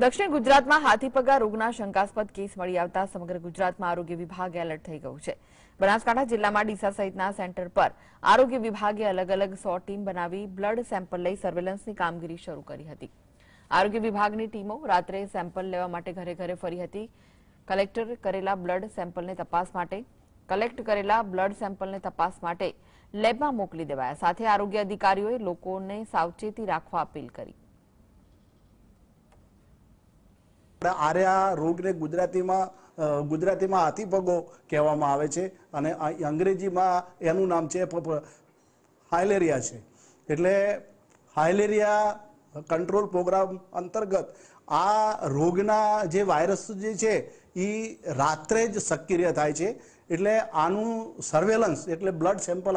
દક્ષિણ ગુજરાતમાં હાથીપગા રોગના શંકાસ્પદ કેસ મળી આવતા સમગ્ર ગુજરાતમાં આરોગ્ય વિભાગ એલર્ટ થઈ ગયું છે. બનાસકાંઠા જિલ્લામાં ડીસા સહિતના સેન્ટર પર આરોગ્ય વિભાગે અલગ અલગ સો ટીમ બનાવી બ્લડ સેમ્પલ લઈ સર્વેલન્સની કામગીરી શરૂ કરી હતી. આરોગ્ય વિભાગની ટીમો રાત્રે સેમ્પલ લેવા માટે ઘરે ઘરે ફરી હતી. કલેક્ટર કરેલા બ્લડ સેમ્પલને તપાસ માટે, કલેક્ટ કરેલા બ્લડ સેમ્પલને તપાસ માટે લેબમાં મોકલી દેવાયા. સાથે આરોગ્ય અધિકારીઓએ લોકોને સાવચેતી રાખવા અપીલ કરી. આપણે આ રોગને ગુજરાતીમાં ગુજરાતીમાં હાથીપગો કહેવામાં આવે છે અને અંગ્રેજીમાં એનું નામ છે હાઇલેરિયા છે. એટલે હાઇલેરિયા કંટ્રોલ પ્રોગ્રામ અંતર્ગત આ રોગના જે વાયરસ જે છે એ રાત્રે જ સક્રિય થાય છે. એટલે આનું સર્વેલન્સ એટલે બ્લડ સેમ્પલ